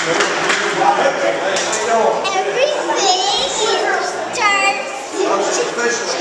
Everything starts to